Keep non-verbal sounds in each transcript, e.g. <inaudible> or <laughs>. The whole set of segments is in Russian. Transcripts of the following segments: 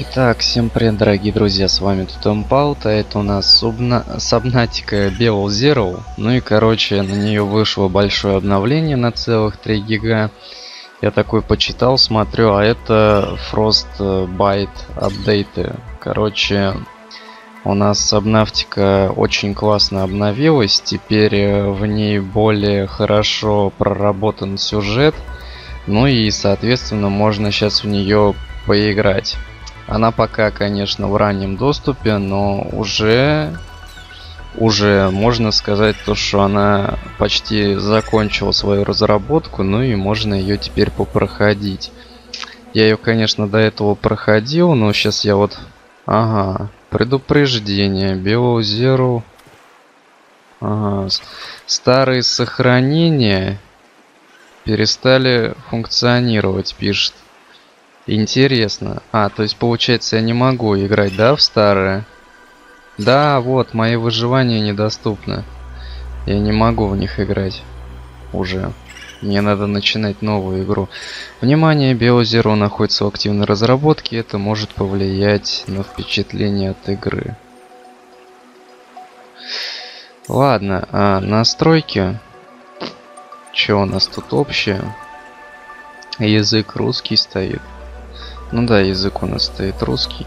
Итак, всем привет, дорогие друзья, с вами тут Ампаут, а это у нас субна... сабнатика Bevel Zero. Ну и, короче, на нее вышло большое обновление на целых 3 гига. Я такой почитал, смотрю, а это Frostbite апдейты. Короче, у нас Сабнавтика очень классно обновилась, теперь э, в ней более хорошо проработан сюжет. Ну и, соответственно, можно сейчас в нее поиграть. Она пока, конечно, в раннем доступе, но уже уже можно сказать то, что она почти закончила свою разработку, ну и можно ее теперь попроходить. Я ее, конечно, до этого проходил, но сейчас я вот... Ага, предупреждение, Zero. Ага, старые сохранения перестали функционировать, пишет. Интересно. А, то есть получается я не могу играть, да, в старое? Да, вот, мои выживания недоступны. Я не могу в них играть. Уже. Мне надо начинать новую игру. Внимание, BioZero находится в активной разработке. Это может повлиять на впечатление от игры. Ладно, а настройки. Что у нас тут общее? Язык русский стоит. Ну да, язык у нас стоит русский.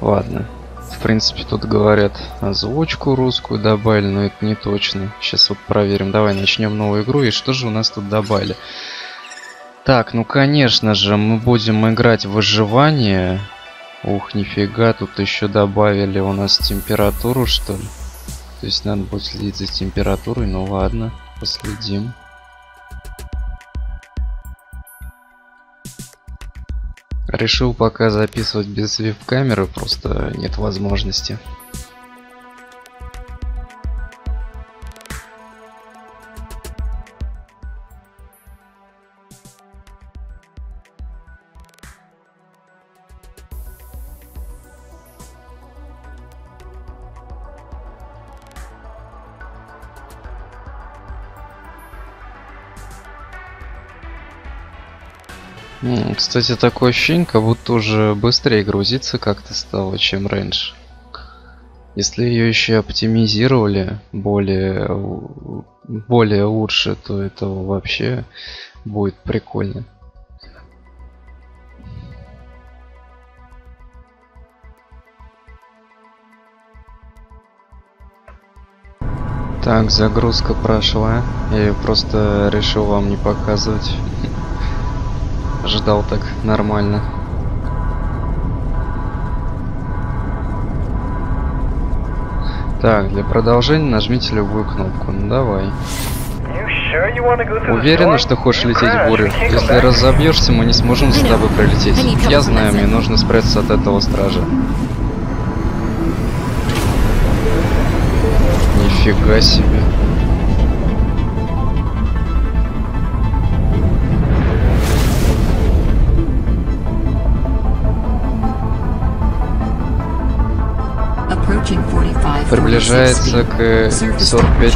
Ладно. В принципе, тут говорят озвучку русскую добавили, но это не точно. Сейчас вот проверим. Давай начнем новую игру. И что же у нас тут добавили? Так, ну конечно же, мы будем играть в выживание. Ух, нифига, тут еще добавили у нас температуру, что ли. То есть надо будет следить за температурой, ну ладно, последим. Решил пока записывать без веб-камеры, просто нет возможности. Кстати, такое ощущение, как будто уже быстрее грузиться как-то стало, чем раньше. Если ее еще оптимизировали более, более лучше, то это вообще будет прикольно. Так, загрузка прошла. Я ее просто решил вам не показывать ждал так нормально. Так, для продолжения нажмите любую кнопку. Ну давай. Уверена, что хочешь лететь в бурю? Если разобьешься, мы не сможем за тобой пролететь. Я знаю, мне нужно спрятаться от этого стража. Нифига себе. Приближается к 45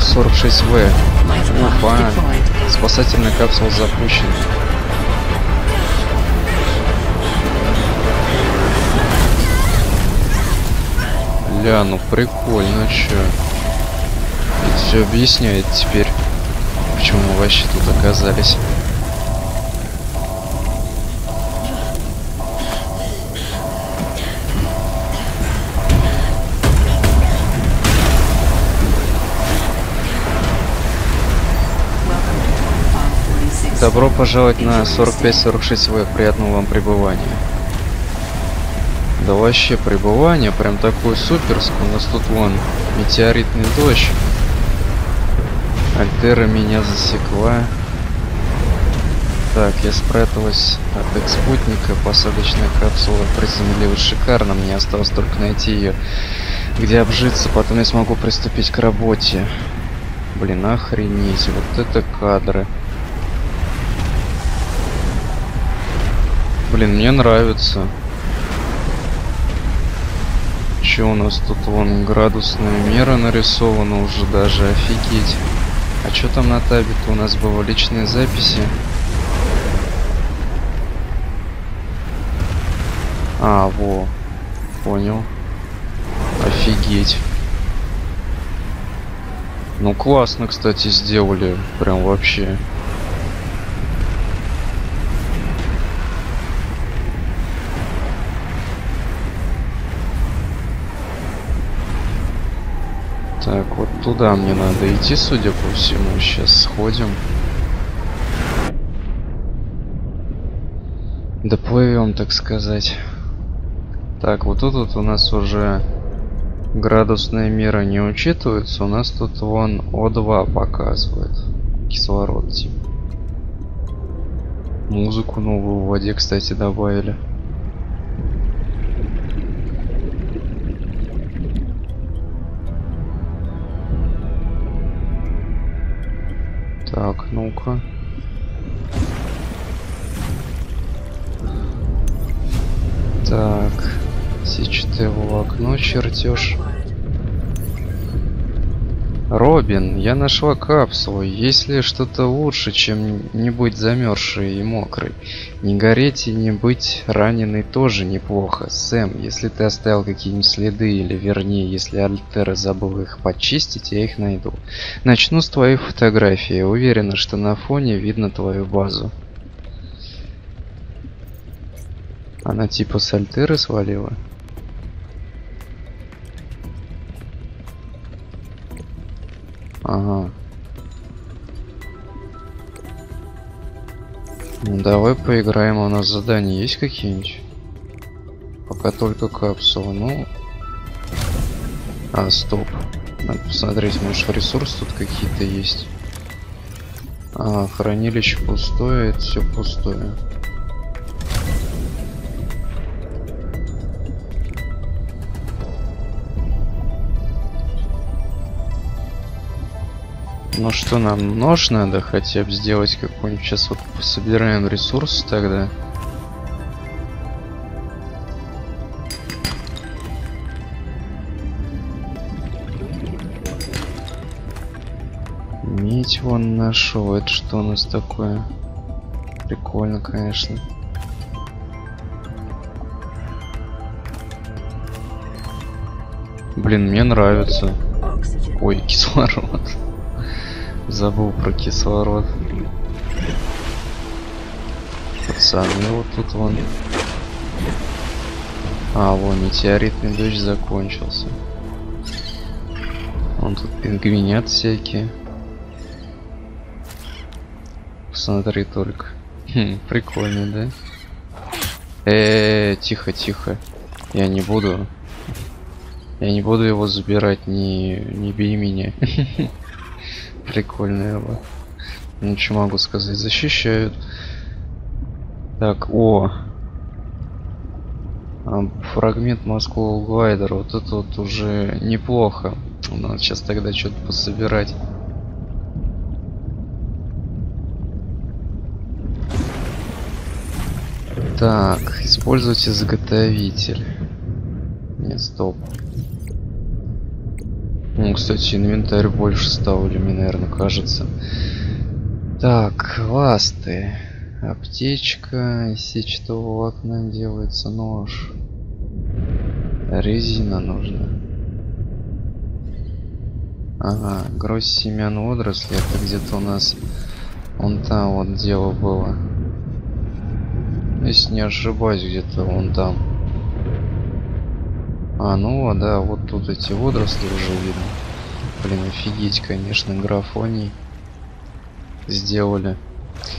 46 В. Опа. Спасательная капсула запущена. Ля, ну прикольно, чё. Это все объясняет теперь, почему мы вообще тут оказались. Добро пожаловать на 45-46 В. Приятного вам пребывания. Да вообще пребывание прям такое суперское. У нас тут вон метеоритный дождь. Альтера меня засекла. Так, я спряталась от их спутника. Посадочная капсула приземлилась шикарно. Мне осталось только найти ее, где обжиться. Потом я смогу приступить к работе. Блин, охренеть. Вот это кадры. Блин, мне нравится. Че у нас тут вон градусная мера нарисована уже даже, офигеть. А что там на табе-то у нас было личные записи? А, во. Понял. Офигеть. Ну классно, кстати, сделали. Прям вообще. Так, вот туда мне надо идти, судя по всему. Сейчас сходим. Доплывем, так сказать. Так, вот тут вот у нас уже градусная мера не учитывается. У нас тут вон О2 показывает. Кислород типа. Музыку новую в воде, кстати, добавили. Так, ну-ка. Так, сетчатое окно чертеж. Робин, я нашла капсулу. Есть ли что-то лучше, чем не быть замерзшей и мокрой? Не гореть и не быть раненой тоже неплохо. Сэм, если ты оставил какие-нибудь следы, или вернее, если Альтера забыл их почистить, я их найду. Начну с твоей фотографии. Уверена, что на фоне видно твою базу. Она типа с Альтеры свалила? Ага. Ну, давай поиграем, у нас задания есть какие-нибудь? Пока только капсула, ну... А, стоп. Надо посмотреть, может ресурс тут какие-то есть. А, хранилище пустое, это все пустое. Ну что нам, нож надо хотя бы сделать какой-нибудь. Сейчас вот собираем ресурсы тогда. Медь вон нашел. Это что у нас такое? Прикольно, конечно. Блин, мне нравится. Ой, кислород. Забыл про кислород. Пацаны, вот тут вон. А, вон метеоритный дождь закончился. Вон тут пингвинят всякие. Посмотри только. Хм, прикольно, да? Э, -э, -э тихо, тихо. Я не буду. Я не буду его забирать, не, не бей меня. <laughs> Прикольно его. Ничего могу сказать. Защищают. Так, о. А, фрагмент морского глайдера. Вот это вот уже неплохо. Надо сейчас тогда что-то пособирать. Так, используйте заготовитель. Нет, стоп. Ну, кстати, инвентарь больше стал, или мне, наверное, кажется. Так, ласты. Аптечка, сетчатого волокна делается нож. Резина нужна. Ага, гроздь семян водорослей, это где-то у нас вон там вот дело было. Если не ошибаюсь, где-то вон там. А, ну да, вот тут эти водоросли уже видно. Блин, офигеть, конечно, графоний сделали.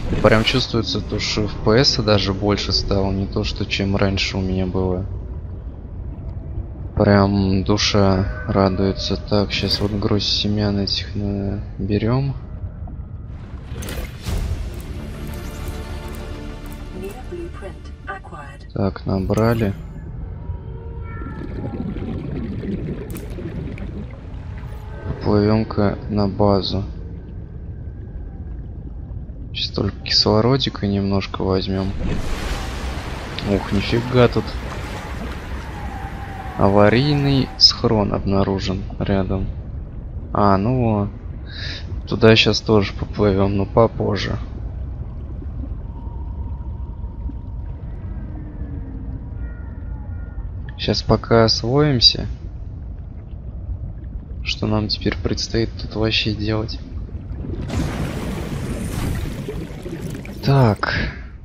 И прям чувствуется то, что FPS даже больше стало, не то, что чем раньше у меня было. Прям душа радуется. Так, сейчас вот гроздь семян этих берем. Так, набрали. Плывем-ка на базу. Сейчас только кислородика немножко возьмем. Ух, нифига тут. Аварийный схрон обнаружен рядом. А, ну туда сейчас тоже поплывем, но попозже. Сейчас пока освоимся. Что нам теперь предстоит тут вообще делать? Так.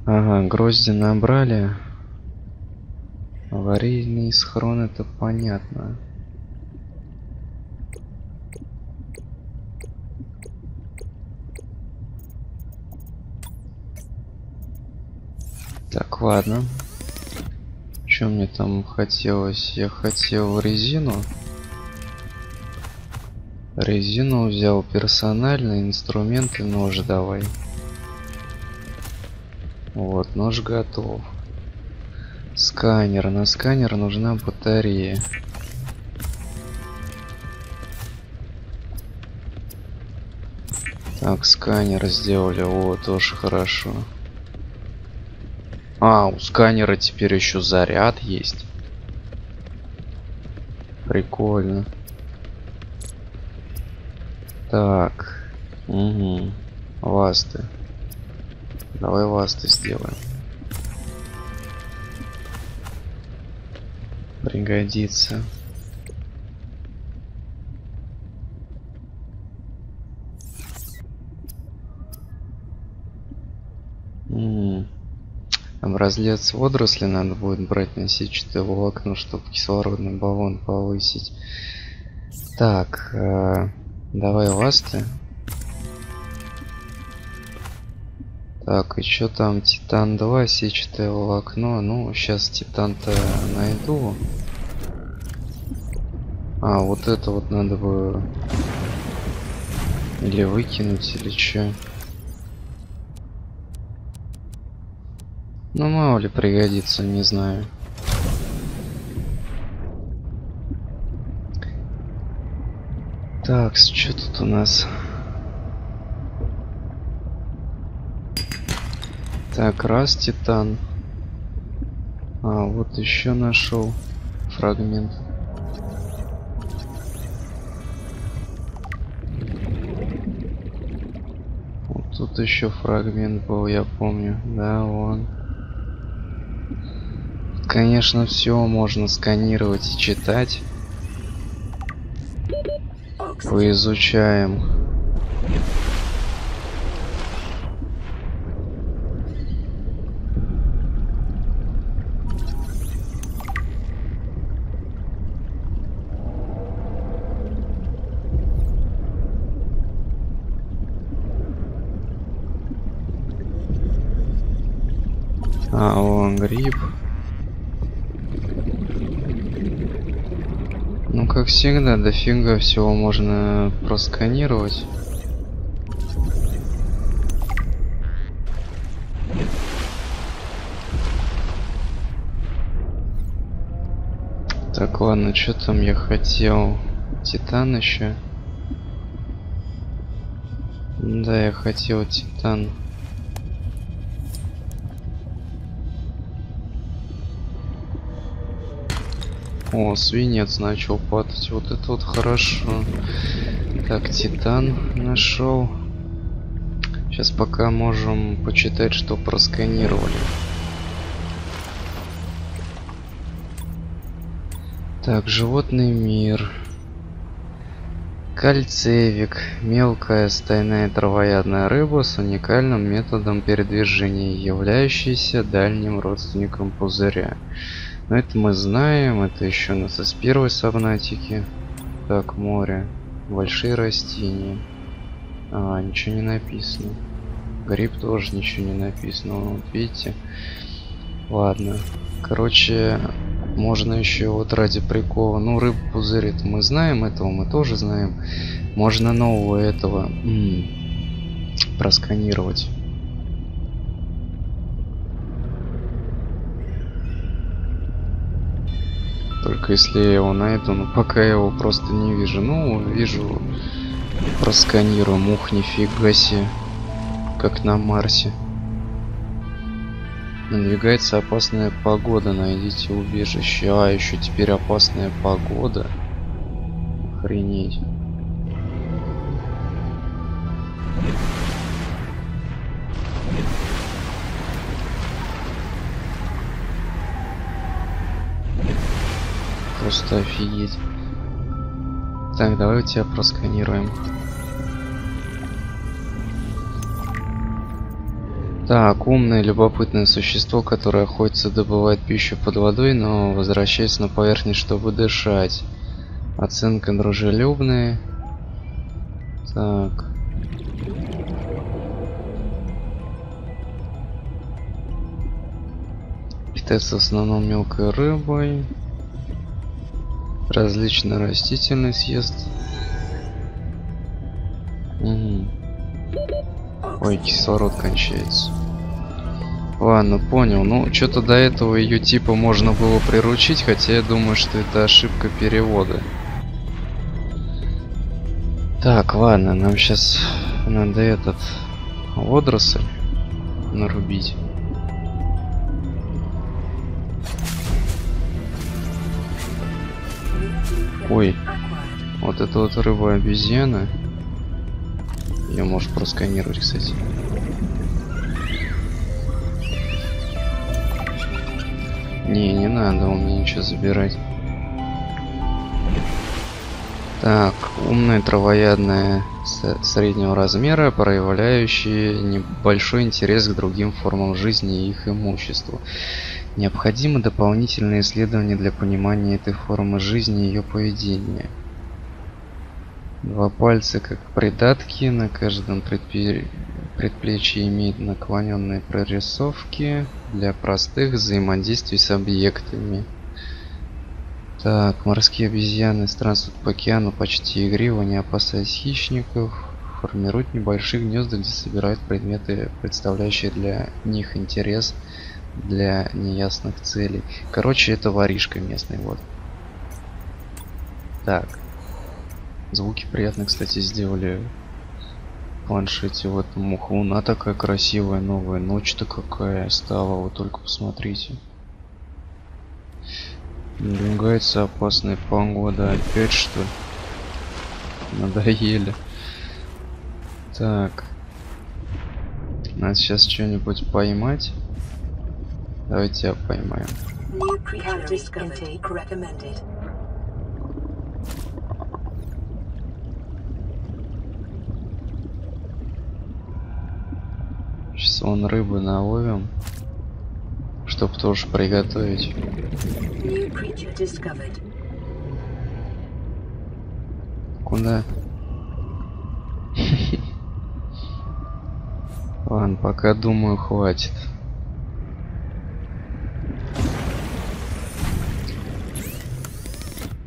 Ага, грозди набрали. Аварийный схрон, это понятно. Так, ладно. Что мне там хотелось? Я хотел резину. Резину взял персональный, инструменты, нож давай. Вот, нож готов. Сканер. На сканер нужна батарея. Так, сканер сделали. Вот, тоже хорошо. А, у сканера теперь еще заряд есть. Прикольно. Так. Угу. Ласты. Давай ласты сделаем. Пригодится. М Разлец водоросли надо будет брать на сетчатое волокно, чтобы кислородный баллон повысить. Так, э, давай ласты. Так, и что там? Титан 2, сетчатое волокно. Ну, сейчас титан-то найду. А, вот это вот надо бы... Или выкинуть, или что. Ну, мало ли пригодится, не знаю. Так, что тут у нас? Так, раз титан. А, вот еще нашел фрагмент. Вот тут еще фрагмент был, я помню. Да, он. Конечно, все можно сканировать и читать. Поизучаем. А, он гриб. Ну, как всегда, дофига всего можно просканировать. Так, ладно, что там я хотел? Титан еще. Да, я хотел титан. О, свинец начал падать. Вот это вот хорошо. Так, титан нашел. Сейчас пока можем почитать, что просканировали. Так, животный мир. Кальцевик. Мелкая стайная травоядная рыба с уникальным методом передвижения, являющийся дальним родственником пузыря. Но это мы знаем, это еще у нас из первой сабнатики. Так, море. Большие растения. А, ничего не написано. Гриб тоже ничего не написано. Вот видите? Ладно. Короче, можно еще вот ради прикола. Ну, рыб пузырь это мы знаем, этого мы тоже знаем. Можно нового этого м -м, просканировать. Только если я его найду, но пока я его просто не вижу. Ну, вижу, просканируем. Ух, нифига себе. Как на Марсе. Надвигается опасная погода, найдите убежище. А, еще теперь опасная погода. Охренеть. Просто офигеть. Так, давай тебя просканируем. Так, умное любопытное существо, которое охотится, добывает пищу под водой, но возвращается на поверхность, чтобы дышать. Оценка дружелюбная. Так. Питается в основном мелкой рыбой. Различная растительность ест. Угу. Ой, кислород кончается. Ладно, понял. Ну, что-то до этого ее типа можно было приручить, хотя я думаю, что это ошибка перевода. Так, ладно, нам сейчас надо этот водоросль нарубить. Ой, вот это вот рыба-обезьяна. Ее можешь просканировать, кстати. Не, не надо у меня ничего забирать. Так, умная травоядная среднего размера, проявляющие небольшой интерес к другим формам жизни и их имуществу. Необходимы дополнительные исследования для понимания этой формы жизни и ее поведения. Два пальца как придатки, на каждом предпе... предплечье имеет наклоненные прорисовки для простых взаимодействий с объектами. Так, морские обезьяны странствуют по океану почти игриво, не опасаясь хищников, формируют небольшие гнезда, где собирают предметы, представляющие для них интерес для неясных целей. Короче, это воришка местный, вот. Так. Звуки приятно, кстати, сделали в планшете. Вот муха луна такая красивая, новая. Ночь-то какая стала, вот только посмотрите. Надвигается опасная погода. Опять что Надоели. Так. Надо сейчас что-нибудь поймать. Давайте я поймаем. Сейчас вон рыбы наловим, чтоб тоже приготовить. Куда? <laughs> Ладно, пока думаю хватит.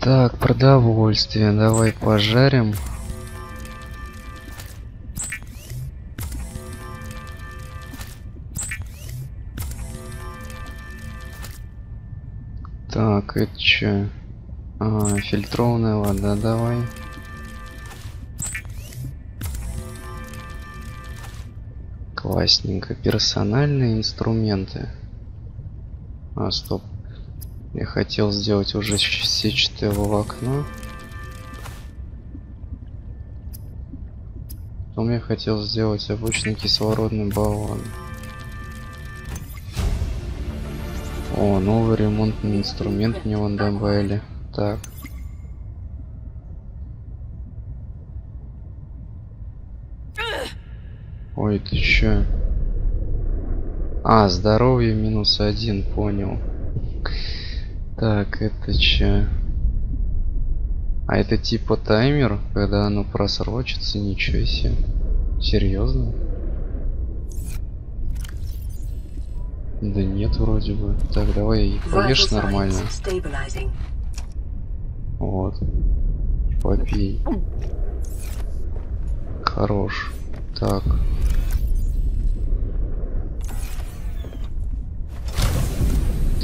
Так, продовольствие. Давай пожарим. Так, это что? А, фильтрованная вода, давай. Классненько. Персональные инструменты. А, стоп. Я хотел сделать уже сетчатое волокно. Потом я хотел сделать обычный кислородный баллон. О, новый ремонтный инструмент мне вон добавили. Так. Ой, ты чё? А, здоровье минус один, понял. Так, это че? А это типа таймер, когда оно просрочится, ничего себе. Серьезно? Да нет, вроде бы. Так, давай поешь нормально. Вот. Попей. Хорош. Так.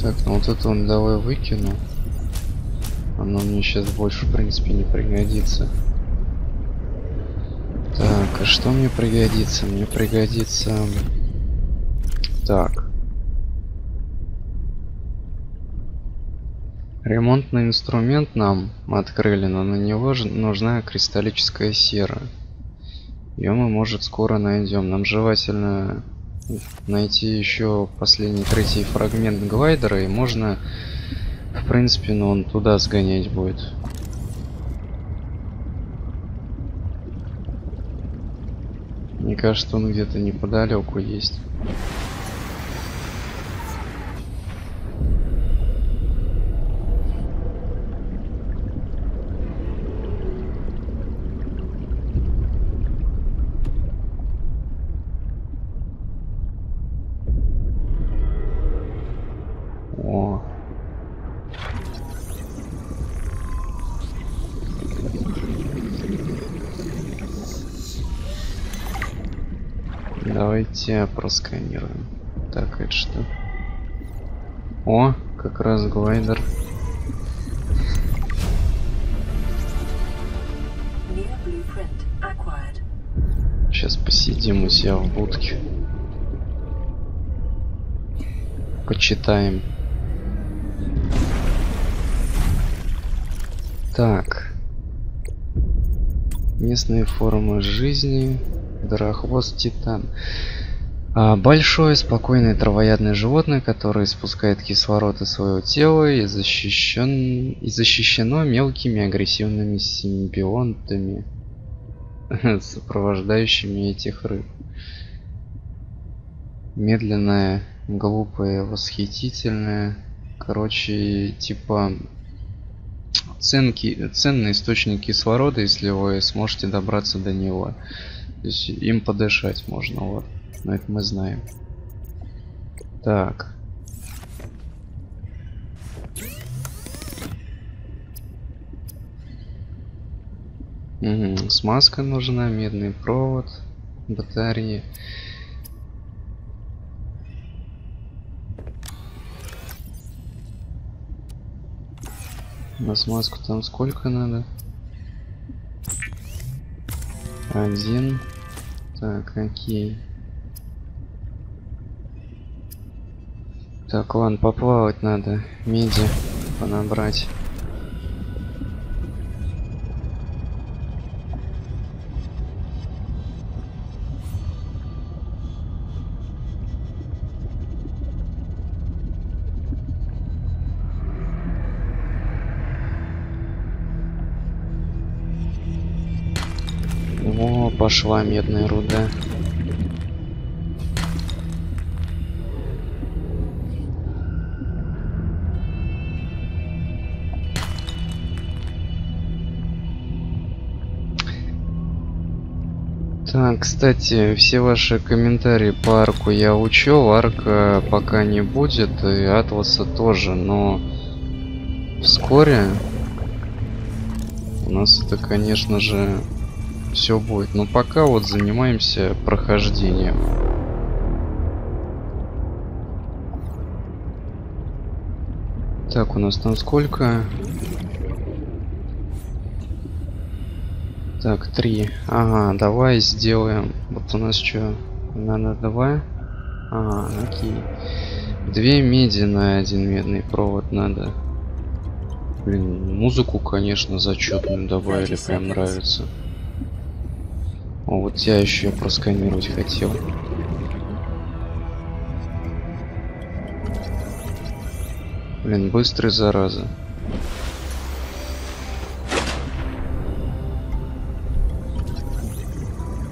Так, ну вот это он давай выкину. Оно мне сейчас больше, в принципе, не пригодится. Так, а что мне пригодится? Мне пригодится... Так. Ремонтный инструмент нам открыли, но на него же нужна кристаллическая сера. Ее мы, может, скоро найдем. Нам желательно найти еще последний третий фрагмент глайдера, и можно В принципе, ну он туда сгонять будет. Мне кажется, он где-то неподалеку есть. Давайте просканируем. Так, это что? О, как раз глайдер. Сейчас посидим у себя в будке. Почитаем. Так. Местные формы жизни. Драхвост Титан. А, большое спокойное травоядное животное, которое испускает кислород из своего тела и, защищен... и защищено мелкими агрессивными симбионтами, <laughs> сопровождающими этих рыб. Медленная, глупая, восхитительная. Короче, типа ценки, ценный источник кислорода, если вы сможете добраться до него. То есть им подышать можно, вот. Но это мы знаем. Так. Угу. Смазка нужна, медный провод, батареи. На смазку там сколько надо? Один. Так, окей. Так, ладно, поплавать надо. Меди понабрать. пошла медная руда. Так, кстати, все ваши комментарии по арку я учел, арка пока не будет, и атласа тоже, но вскоре у нас это, конечно же, все будет. Но пока вот занимаемся прохождением. Так, у нас там сколько? Так, три. Ага, давай сделаем. Вот у нас что? Надо два. Ага, окей. Две меди на один медный провод надо. Блин, музыку, конечно, зачетную добавили, прям нравится. О, вот я еще просканировать хотел. Блин, быстрый зараза.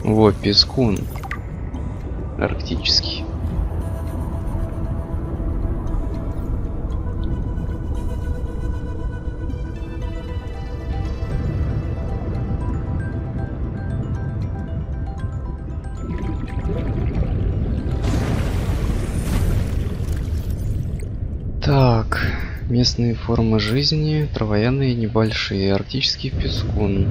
Вот, пескун. Арктический. Местные формы жизни, травоядные небольшие, арктический пескун.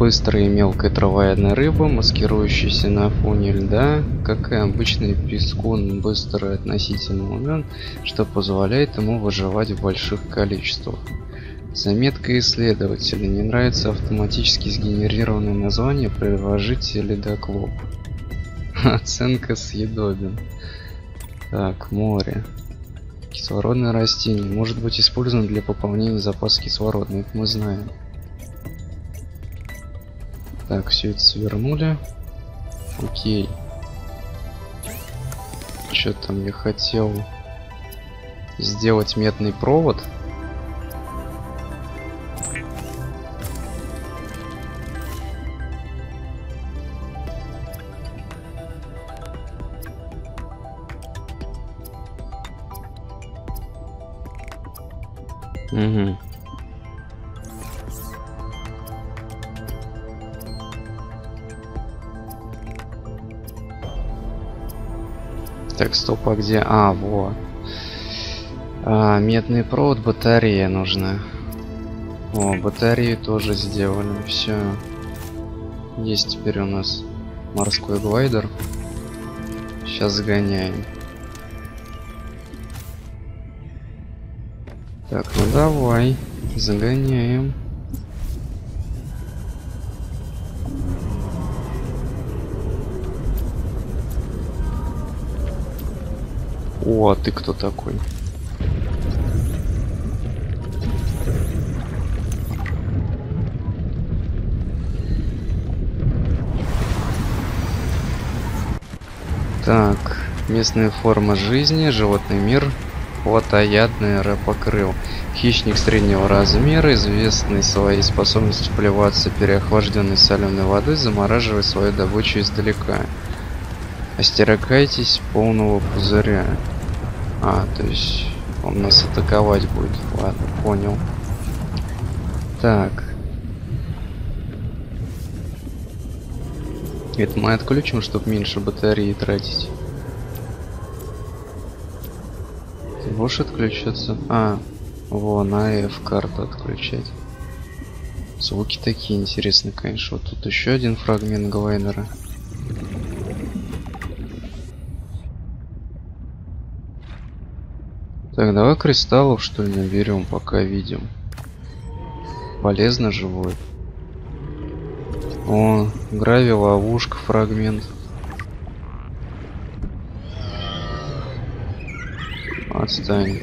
Быстрая и мелкая травоядная рыба, маскирующаяся на фоне льда, как и обычный пескун, быстро относительно умен, что позволяет ему выживать в больших количествах. Заметка исследователя. Не нравится автоматически сгенерированное название «Приложите ледоклоп». <laughs> Оценка съедобен. Так, море. Кислородное растение может быть использовано для пополнения запаса кислорода, мы знаем. Так, все это свернули. Окей. Что там я хотел? сделать медный провод. Так, стоп, а где? А, вот. А, медный провод, батарея нужна. О, батарею тоже сделали. Все. Есть теперь у нас морской глайдер. Сейчас загоняем. Так, ну давай. Загоняем. О, а ты кто такой? Так, местная форма жизни, животный мир, плотоядный рапокрыл. Хищник среднего размера, известный своей способностью плеваться переохлажденной соленой водой, замораживая свою добычу издалека. Остерегайтесь полного пузыря. А, то есть он нас атаковать будет. Ладно, понял. Так. Это мы отключим, чтобы меньше батареи тратить. Ты можешь отключаться? А, вон, АФ карту отключать. Звуки такие интересные, конечно. Вот тут еще один фрагмент глайнера. Так, давай кристаллов что ли наберем, пока видим. Полезно же будет. О, грави ловушка фрагмент. Отстань.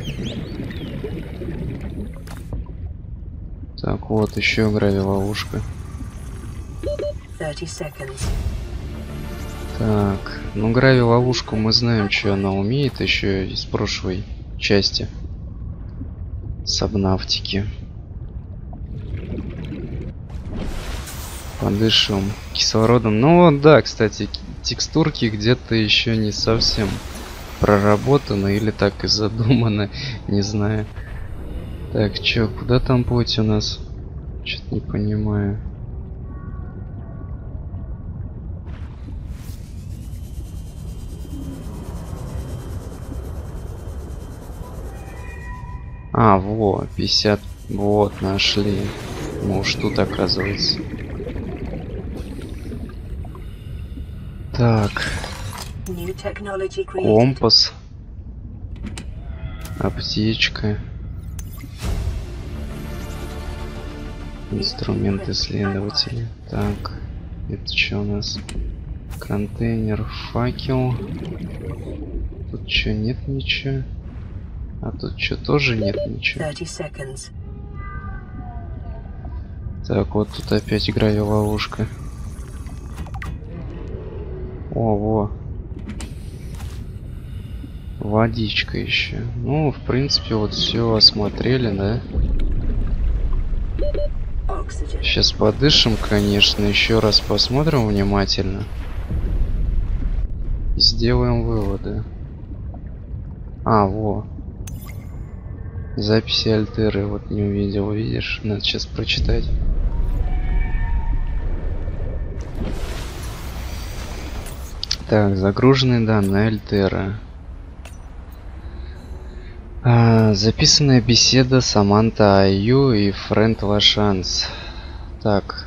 Так, вот еще грави ловушка. Так, ну грави ловушку мы знаем, что она умеет еще из прошлой части сабнавтики. Подышим кислородом. Ну да, кстати, текстурки где-то еще не совсем проработаны или так и задуманы, <laughs> не знаю. Так, чё, куда там путь у нас? Что-то не понимаю. А, вот, 50. Вот, нашли. Ну уж тут оказывается. Так. Компас. Аптечка. Инструмент исследователя. Так. Это что у нас? Контейнер, факел. Тут что, нет ничего? А тут что, тоже нет ничего? Так, вот тут опять играю ловушка. О, во. Водичка еще. Ну, в принципе, вот все осмотрели, да? Сейчас подышим, конечно, еще раз посмотрим внимательно. Сделаем выводы. А, во. Записи альтеры вот не увидел, видишь? Надо сейчас прочитать. Так, загруженные данные альтера. А, записанная беседа Саманта Аю и Фрэнд Лашанс. Так,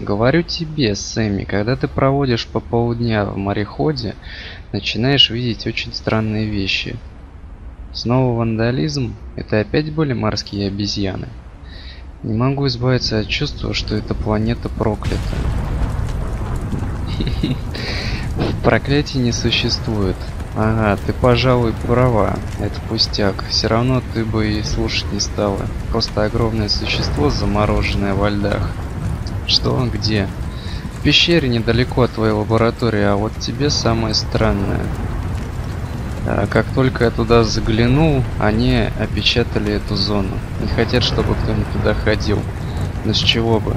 говорю тебе, Сэмми, когда ты проводишь по полдня в мореходе, начинаешь видеть очень странные вещи – Снова вандализм? Это опять были морские обезьяны? Не могу избавиться от чувства, что эта планета проклята. <laughs> Проклятий не существует. Ага, ты, пожалуй, права. Это пустяк. Все равно ты бы и слушать не стала. Просто огромное существо, замороженное во льдах. Что? Где? В пещере недалеко от твоей лаборатории, а вот тебе самое странное. А как только я туда заглянул, они опечатали эту зону. Не хотят, чтобы кто-нибудь туда ходил. Но с чего бы?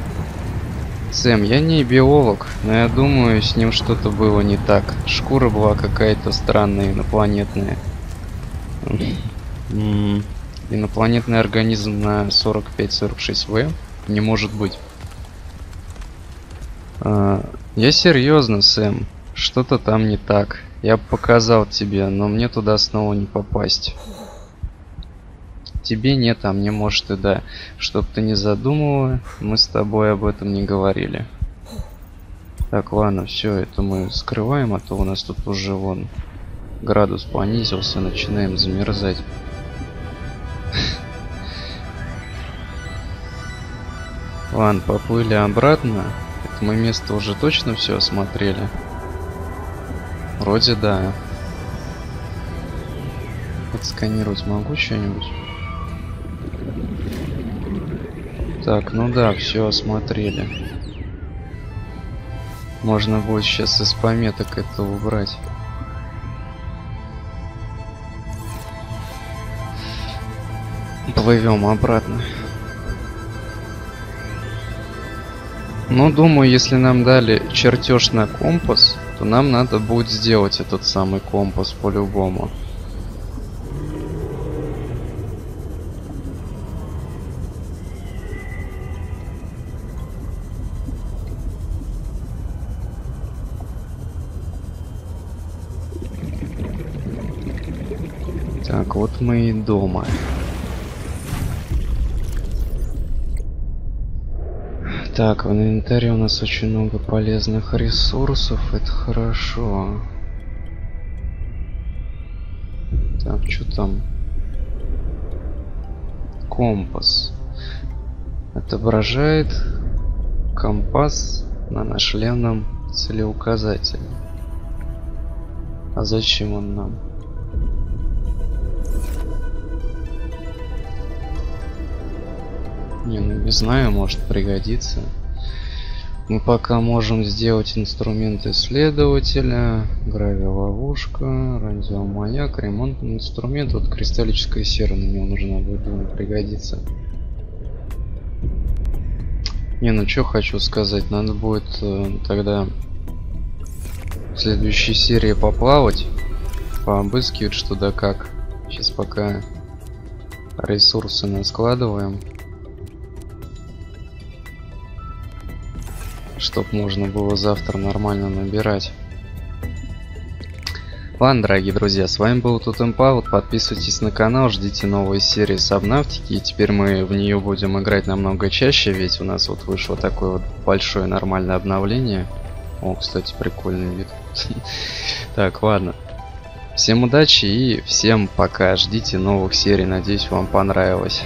Сэм, я не биолог, но я думаю, с ним что-то было не так. Шкура была какая-то странная, инопланетная. Инопланетный организм на 45-46В? Не может быть. А, я серьезно, Сэм. Что-то там не так. Я показал тебе, но мне туда снова не попасть. Тебе нет, а мне может и да. Чтоб ты не задумывала, мы с тобой об этом не говорили. Так, ладно, все, это мы скрываем, а то у нас тут уже вон градус понизился, начинаем замерзать. Ладно, поплыли обратно. Это мы место уже точно все осмотрели. Вроде да. Отсканировать могу что-нибудь? Так, ну да, все осмотрели. Можно будет сейчас из пометок это убрать. Плывем обратно. Ну, думаю, если нам дали чертеж на компас, то нам надо будет сделать этот самый компас по-любому. Так, вот мы и дома. Так, в инвентаре у нас очень много полезных ресурсов, это хорошо. Так, что там? Компас. Отображает компас на нашленном целеуказателе. А зачем он нам? Не, ну не знаю, может пригодится. Мы пока можем сделать инструмент исследователя, гравиловушка, радиомаяк, ремонтный инструмент. Вот кристаллическая сера на него нужна будет, думаю, пригодится. Не, ну что хочу сказать, надо будет э, тогда в следующей серии поплавать, пообыскивать что да как. Сейчас пока ресурсы наскладываем. Чтоб можно было завтра нормально набирать. Ладно, дорогие друзья, с вами был тут Импаут. Подписывайтесь на канал, ждите новые серии Сабнавтики. И теперь мы в нее будем играть намного чаще, ведь у нас вот вышло такое вот большое нормальное обновление. О, кстати, прикольный вид. <laughs> Так, ладно. Всем удачи и всем пока. Ждите новых серий. Надеюсь, вам понравилось.